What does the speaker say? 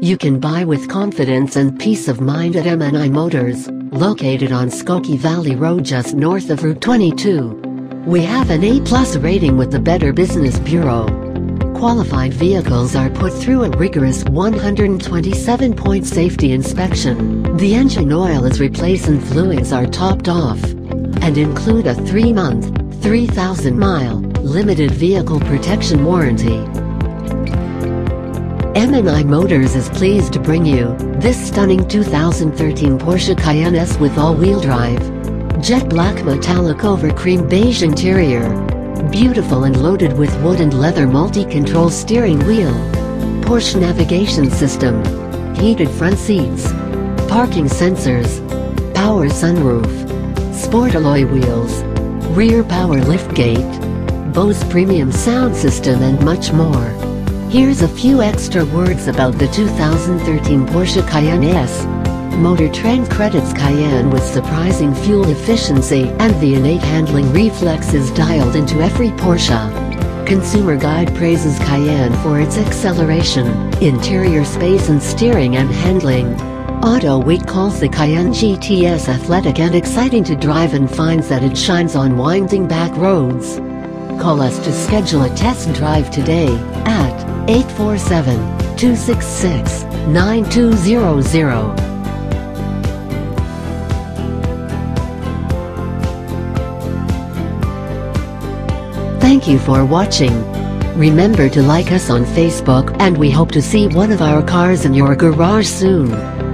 You can buy with confidence and peace of mind at M&I Motors, located on Skokie Valley Road just north of Route 22. We have an A-plus rating with the Better Business Bureau. Qualified vehicles are put through a rigorous 127-point safety inspection. The engine oil is replaced and fluids are topped off. And include a 3-month, 3,000-mile, limited vehicle protection warranty. M&I Motors is pleased to bring you this stunning 2013 Porsche Cayenne S with all-wheel drive. Jet black metallic over cream beige interior. Beautiful and loaded with wood and leather multi-control steering wheel. Porsche navigation system. Heated front seats. Parking sensors. Power sunroof. Sport alloy wheels. Rear power liftgate. Bose premium sound system and much more. Here's a few extra words about the 2013 Porsche Cayenne S. Motor Trend credits Cayenne with surprising fuel efficiency and the innate handling reflexes dialed into every Porsche. Consumer Guide praises Cayenne for its acceleration, interior space and steering and handling. Auto Week calls the Cayenne GTS athletic and exciting to drive and finds that it shines on winding back roads. Call us to schedule a test drive today at 847-266-9200. Thank you for watching. Remember to like us on Facebook and we hope to see one of our cars in your garage soon.